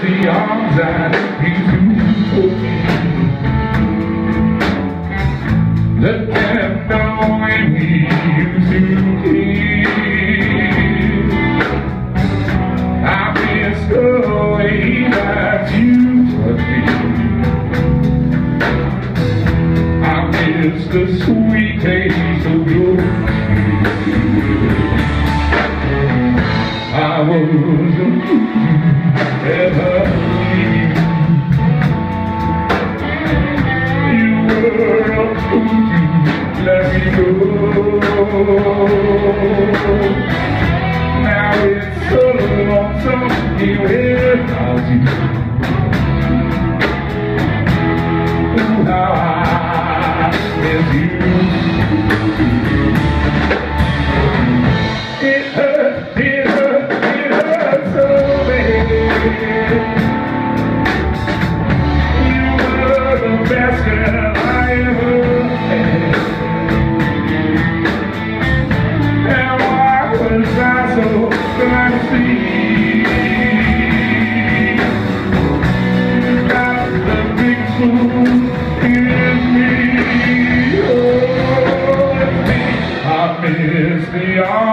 the arms that you Let them know in me you I miss the way that you touch me I miss the sweet taste of your I was a fool ever so you hear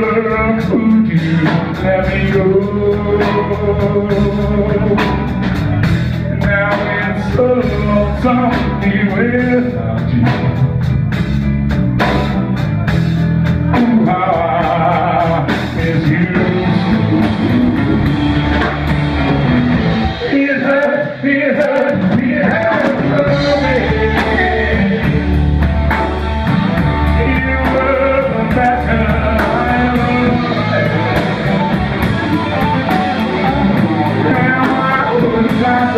Could you let me go? Now it's a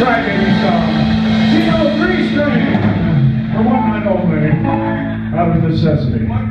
crybaby song. She knows three strings. For one only, out of necessity.